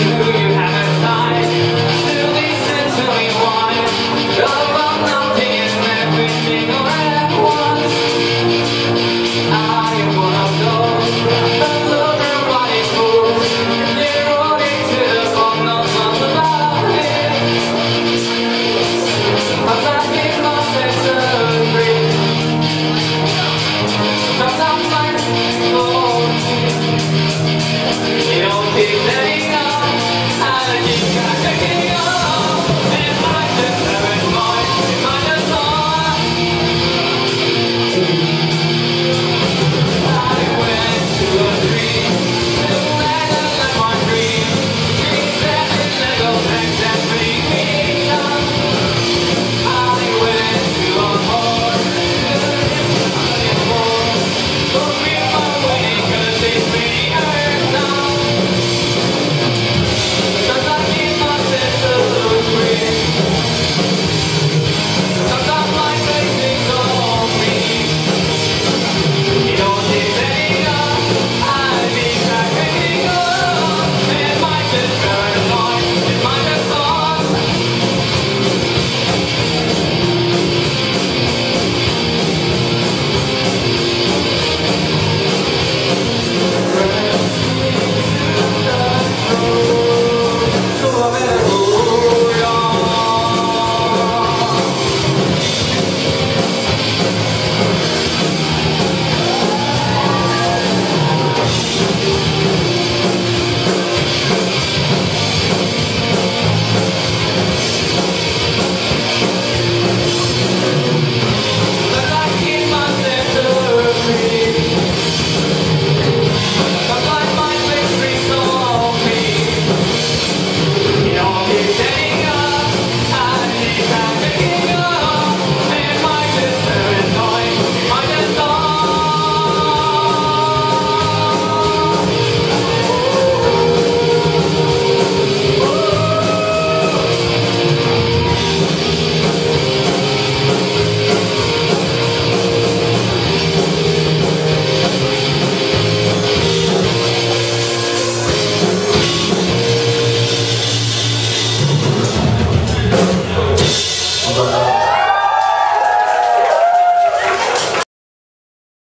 you.